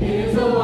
is the one.